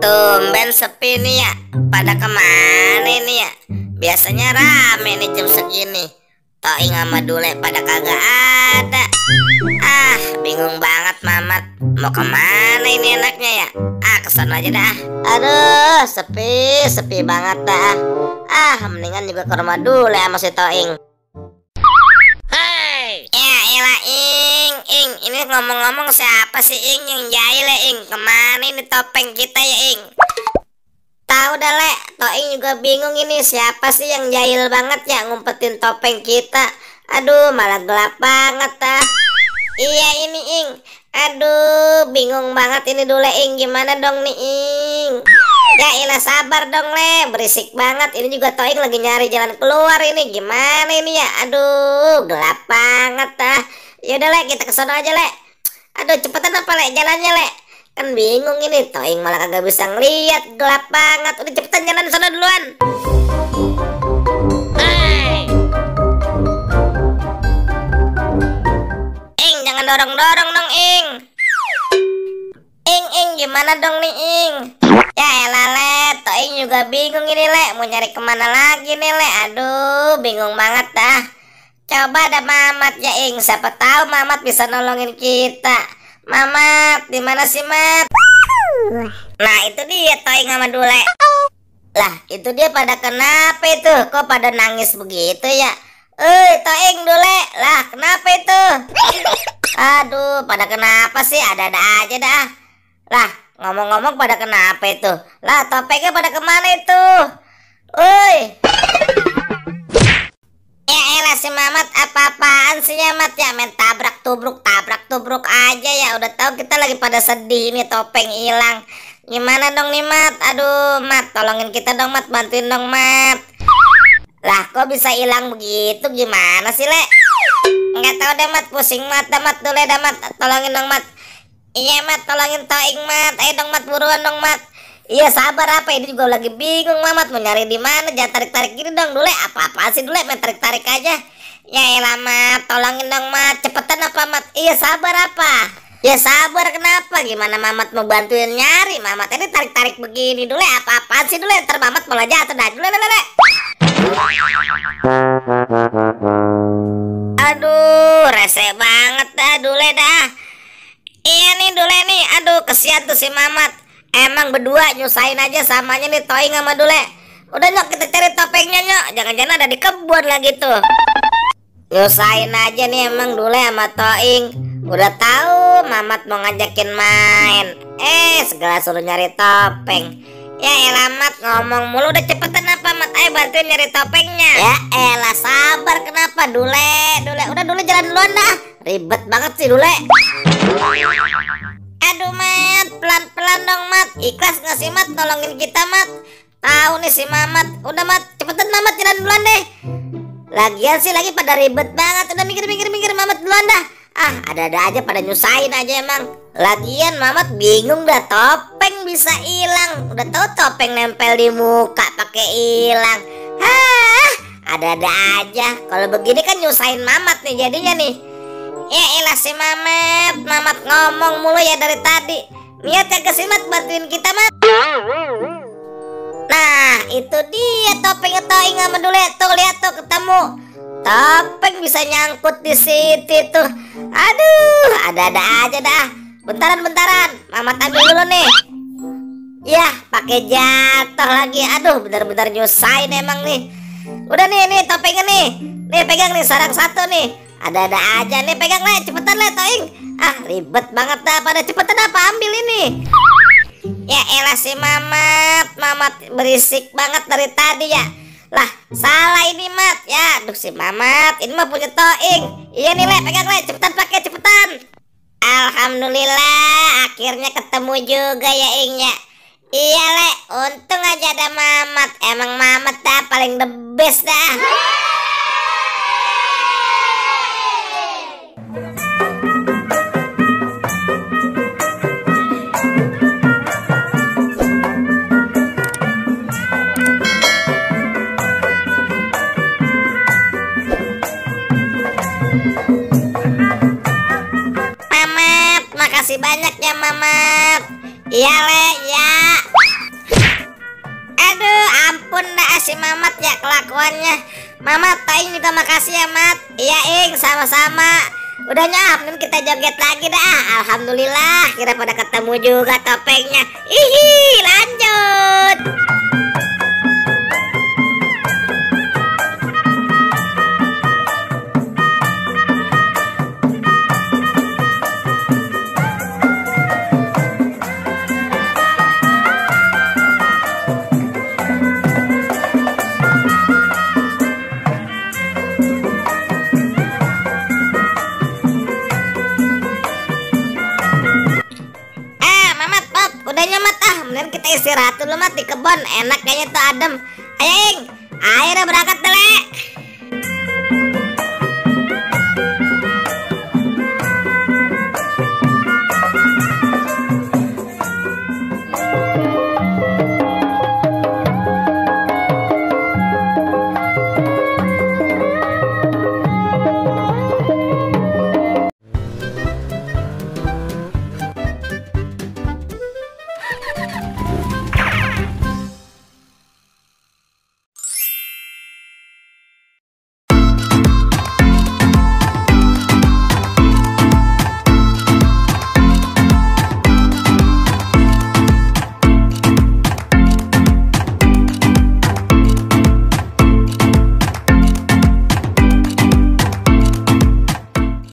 Tumben sepi nih ya. Pada ke mana nih ya? Biasanya rame nih jam segini. Toing sama Dule pada kagak ada. Ah, bingung banget Mamat. Mau ke mana ini enaknya ya? Ah, ke sana aja dah. Aduh, sepi, sepi banget dah. Ah, mendingan juga ke rumah Dule sama si Toing. Ngomong-ngomong siapa sih Ing yang jahil ya Ing? Ke mana ini topeng kita ya Ing? Tahu dah le, Toing juga bingung ini siapa sih yang jahil banget ya ngumpetin topeng kita. Aduh, malah gelap banget ah. Iya ini Ing. Aduh, bingung banget ini dulu Ing. Gimana dong nih Ing? Ya ilah sabar dong le, berisik banget. Ini juga Toing lagi nyari jalan keluar ini. Gimana ini ya? Aduh, gelap banget ah. Yaudah le, kita ke sono aja le. Aduh, cepetan apa le jalannya le? Kan bingung ini, Toing malah kagak bisa ngeliat, gelap banget. Udah cepetan jalan sana duluan. Ing, jangan dorong-dorong dong, Ing. Ing, Ing, gimana dong nih, Ing? Ya elah, Le. Toing juga bingung ini, Le. Mau nyari ke mana lagi nih, Le? Aduh, bingung banget dah. Coba ada Mamat ya, Ing. Siapa tahu Mamat bisa nolongin kita. Mamat, di mana sih, Mat? Nah, itu dia Toing sama Dule. Lah, itu dia pada kenapa itu? Kok pada nangis begitu ya? Eh, Toing Dule. Lah, kenapa itu? Aduh, pada kenapa sih? Ada-ada aja dah. Lah, ngomong-ngomong pada kenapa itu? Lah, topengnya pada ke mana itu? Woi. Si Mamat apa-apaan sih ya Mat ya main tabrak tubruk tabrak tubruk aja ya. Udah tahu kita lagi pada sedih ini topeng hilang. Gimana dong nih Mat? Aduh Mat tolongin kita dong Mat. Bantuin dong Mat. Lah kok bisa hilang begitu? Gimana sih Le? Nggak tahu deh Mat. Pusing Mat dah Mat. Dulu dah Mat. Tolongin dong Mat. Iya Mat. Tolongin Toing Mat. Ayo dong Mat. Buruan dong Mat Iya sabar apa? Ini juga lagi bingung Mamat. Mau nyari di mana? Jangan tarik tarik gini dong dulu apa apa sih dulu main tarik tarik aja. Ya elah Mat. Tolongin dong Mat. Cepetan apa Mat? Iya sabar apa? Ya sabar. Kenapa? Gimana Mamat mau bantuin nyari? Mamat ini tarik tarik begini dulu apa apa sih dulu ntar Mamat malah jatuh dah dulu dulu aduh rese banget dah dulu dah. Iya nih dulu nih. Aduh kesian tuh si Mamat Emang berdua nyusahin aja samanya nih Toing sama Dule. Udah nyok kita cari topengnya nyok. Jangan-jangan ada di kebun lagi tuh. Nyusahin aja nih emang Dule sama Toing. Udah tahu Mamat mau ngajakin main. Eh segala suruh nyari topeng. Ya elah Mat ngomong mulu udah cepetan apa Mat Ayo bantuin nyari topengnya Ya elah sabar kenapa Dule Dule udah Dule jalan duluan dah Ribet banget sih Dule Aduh Mat, pelan-pelan dong Mat. Ikhlas nggak sih Mat nolongin kita Mat? Tahu nih si Mamat. Udah Mat, cepetan Mamat jalan duluan deh. Lagian sih lagi pada ribet banget. Udah mikir-mikir-mikir Mamat duluan dah. Ah, ada-ada aja pada nyusahin aja emang. Lagian Mamat bingung dah topeng bisa hilang. Udah tahu topeng nempel di muka pakai hilang. Hah, ada-ada aja. Kalau begini kan nyusahin Mamat nih jadinya nih. Ya elah si Mamat, Mamat ngomong mulu ya dari tadi. Niat kagak sih Mat bantuin kita Mat. Nah itu dia topengnya Toing sama Dule tuh lihat tuh ketemu. Topeng bisa nyangkut di situ tuh. Aduh, ada-ada aja dah. Bentaran-bentaran, Mamat ambil dulu nih. Ya, pakai jatuh lagi. Aduh, benar-benar nyusahin emang nih. Udah nih, nih topengnya nih. Nih pegang nih sarang satu nih. Ada-ada aja nih pegang le, cepetan le Toing. Ah ribet banget dah pada cepetan apa ambil ini. Ya elah si Mamat, Mamat berisik banget dari tadi ya. Lah salah ini Mat ya, aduh si Mamat ini mah punya Toing. Iya nih le, pegang le, cepetan pakai cepetan. Alhamdulillah akhirnya ketemu juga ya Ing ya. Iya le, untung aja ada Mamat. Emang Mamat dah paling the best dah. Mamat, makasih banyak ya Mamat. Iya le, ya. Aduh, ampun dah si Mamat ya kelakuannya. Mamat, Taing juga makasih ya Mat. Iya Ing, sama-sama. Udah nyap, kita joget lagi dah. Alhamdulillah, kira pada ketemu juga topengnya. Ihi, lanjut. Istirahat dulu mat di kebun. Enak kayaknya tuh adem. Ayo, udah berangkat dulu.